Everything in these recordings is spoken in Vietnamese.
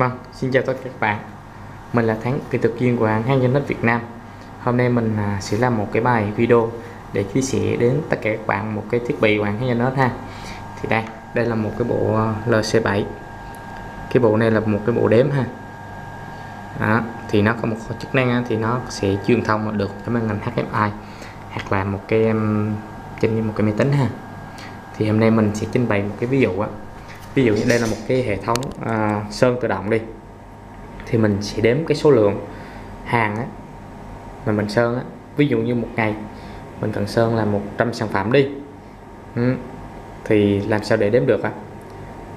Vâng, xin chào tất cả các bạn. Mình là Thắng, kỹ thuật viên của hãng Hang Internet Việt Nam. Hôm nay mình à, sẽ làm một cái bài video để chia sẻ đến tất cả các bạn một cái thiết bị của hãng Hang Internet ha. Thì đây, đây là một cái bộ à, LC7 Cái bộ này là một cái bộ đếm ha. Đó, Thì nó có một chức năng thì nó sẽ truyền thông được cái màn hình HMI Hoặc là một cái trên một cái máy tính ha. Thì hôm nay mình sẽ trình bày một cái ví dụ á ví dụ như đây là một cái hệ thống à, sơn tự động đi thì mình sẽ đếm cái số lượng hàng á mà mình sơn á. Ví dụ như một ngày mình cần sơn là 100 sản phẩm đi. Ừ. thì làm sao để đếm được á?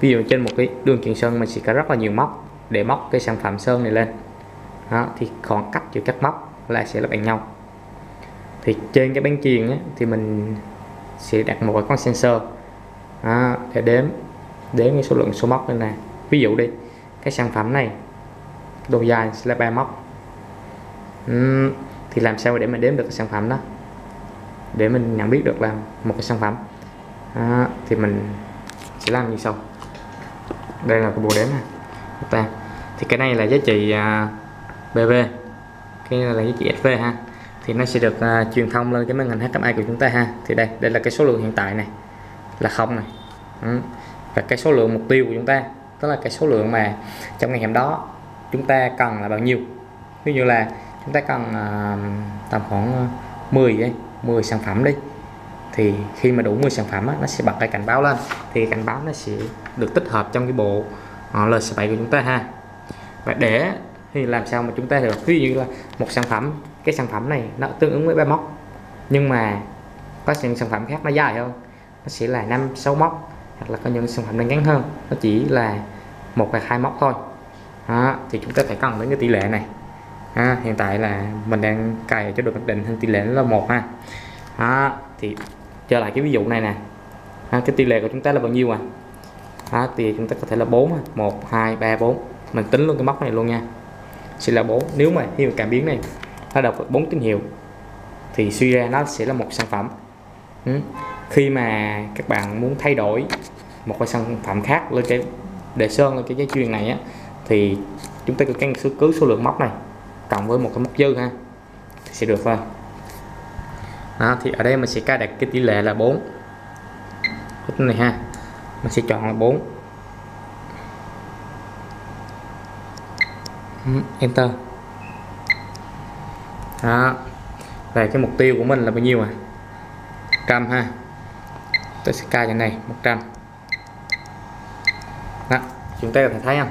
Ví dụ trên một cái đường truyền sơn mình sẽ có rất là nhiều móc để móc cái sản phẩm sơn này lên. Đó, thì khoảng cách giữa các móc là sẽ là bằng nhau. Thì trên cái bánh chuyền á, thì mình sẽ đặt một cái con sensor đó, để đếm đếm cái số lượng số móc lên này ví dụ đi cái sản phẩm này đồ dài sẽ là ba móc. Uhm, thì làm sao để mình đếm được cái sản phẩm đó? Để mình nhận biết được là một cái sản phẩm. À, thì mình sẽ làm như sau. Đây là cái bộ đếm này ta thì cái này là giá trị à, uh, BV cái này là giá trị SV ha. Thì nó sẽ được uh, truyền thông lên cái màn hình HMI của chúng ta ha. Thì đây đây là cái số lượng hiện tại này. Là không này. Ừ và cái số lượng mục tiêu của chúng ta. Tức là cái số lượng mà trong ngày hôm đó chúng ta cần là bao nhiêu. Ví dụ là chúng ta cần uh, tầm khoảng 10 ấy, 10 sản phẩm đi thì khi mà đủ 10 sản phẩm á, nó sẽ bật cái cảnh báo lên. Thì cảnh báo nó sẽ được tích hợp trong cái bộ à, uh, LC7 của chúng ta ha. Và để thì làm sao mà chúng ta được ví dụ là một sản phẩm cái sản phẩm này nó tương ứng với ba móc nhưng mà có những sản phẩm khác nó dài hơn nó sẽ là năm sáu móc hoặc là có những sản phẩm nó ngắn hơn nó chỉ là một hoặc hai móc thôi. Đó, thì chúng ta phải cần đến cái tỷ lệ này. À, hiện tại là mình đang cài cho được mặc định hơn tỷ lệ là một ha. Đó, thì trở lại cái ví dụ này nè. À, cái tỷ lệ của chúng ta là bao nhiêu à? Đó, thì chúng ta có thể là 4 1 2 3 4 mình tính luôn cái móc này luôn nha. Sẽ là 4 nếu mà khi mà cảm biến này nó đọc được 4 tín hiệu thì suy ra nó sẽ là một sản phẩm. Ừ khi mà các bạn muốn thay đổi một cái sản phẩm khác lên cái đề sơn lên cái dây chuyền này á thì chúng ta cứ căn cứ số lượng móc này cộng với một cái móc dư ha thì sẽ được thôi. Đó, thì ở đây mình sẽ cài đặt cái tỷ lệ là 4 cái này ha mình sẽ chọn là 4 ừ, enter. Đó về cái mục tiêu của mình là bao nhiêu à? Trăm ha tôi sẽ cài cái này 100 đó chúng ta có thể thấy không?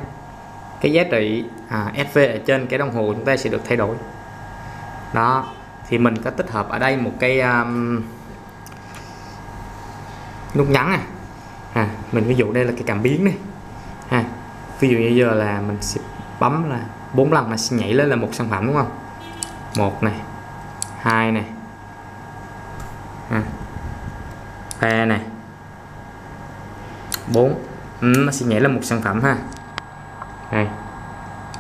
Cái giá trị à, SV ở trên cái đồng hồ chúng ta sẽ được thay đổi. Đó thì mình có tích hợp ở đây một cái um, nút nhấn này à mình ví dụ đây là cái cảm biến này ha ví dụ như giờ là mình sẽ bấm là bốn lần là sẽ nhảy lên là một sản phẩm đúng không? Một này hai này ha 3 này 4 ừ, nó sẽ nhảy lên một sản phẩm ha. Đây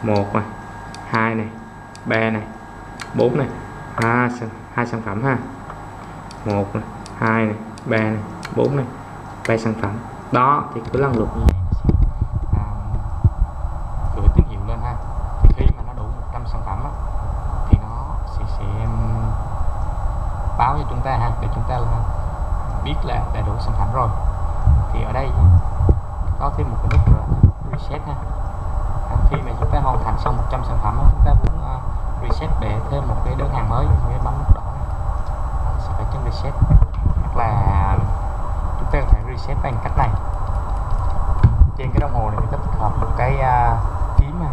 một này hai này ba này bốn này à, hai sản phẩm ha. Một này hai này ba này bốn này ba sản phẩm. Đó thì cứ lần lượt như vậy à, gửi tín hiệu lên ha. Thì khi mà nó đủ 100 sản phẩm á, thì nó sẽ, sẽ báo cho chúng ta ha để chúng ta biết là đã đủ sản phẩm rồi. Thì ở đây có thêm một cái nút reset ha. À, khi mà chúng ta hoàn thành xong 100 sản phẩm chúng ta muốn uh, reset để thêm một cái đơn hàng mới thì bấm nút đỏ. À, sẽ phải chân reset. Hoặc là chúng ta có thể reset bằng cách này. Trên cái đồng hồ này chúng ta tích hợp một cái uh, phím